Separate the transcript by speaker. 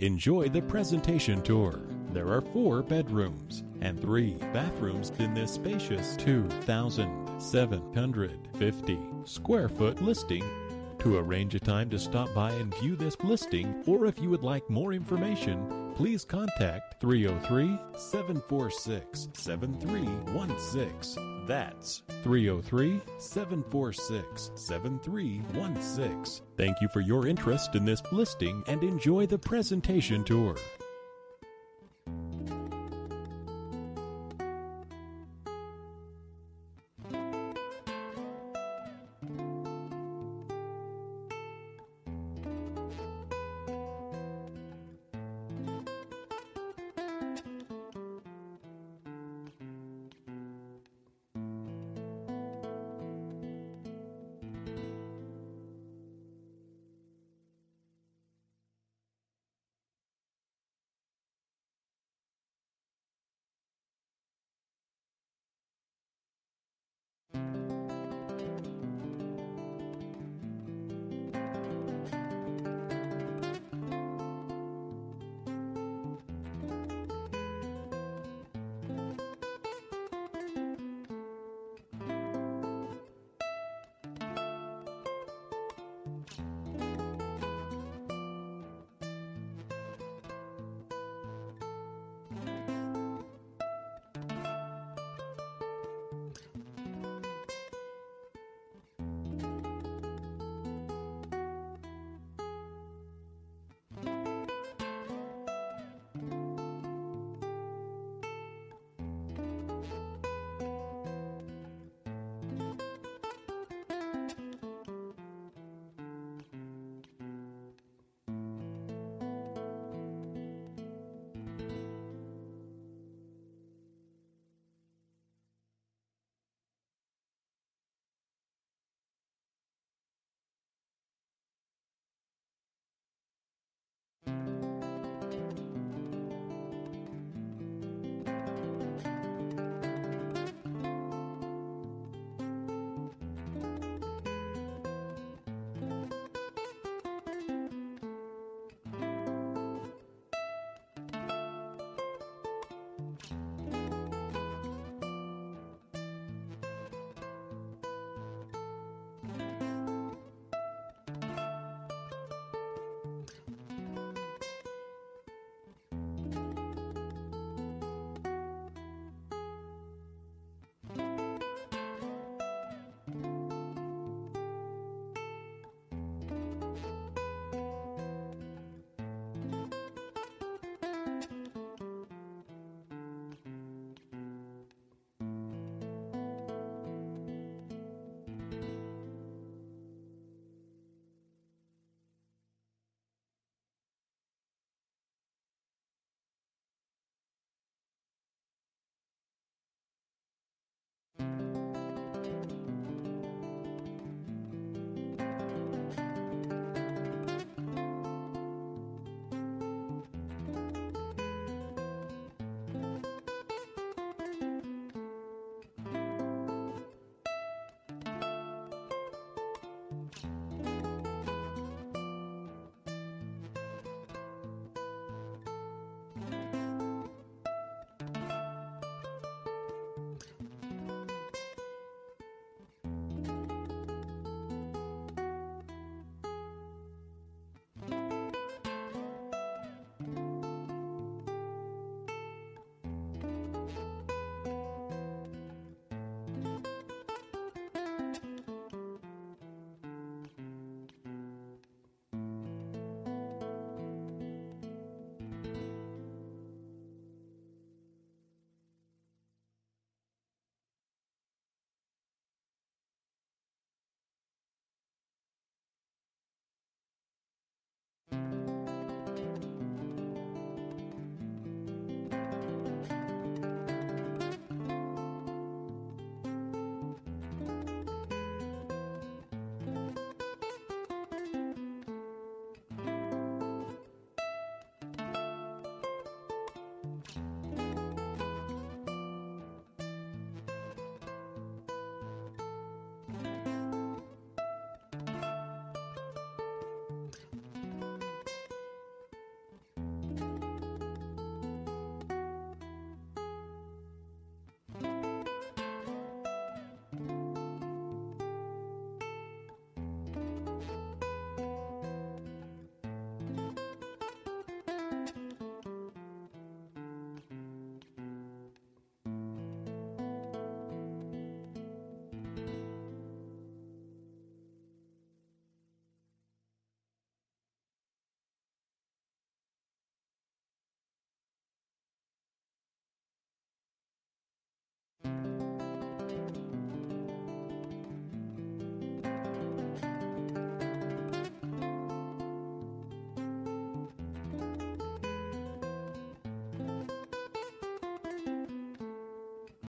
Speaker 1: Enjoy the presentation tour. There are four bedrooms and three bathrooms in this spacious 2,750 square foot listing. To arrange a time to stop by and view this listing, or if you would like more information, please contact 303 746 7316. That's 303 746 7316. Thank you for your interest in this listing and enjoy the presentation tour.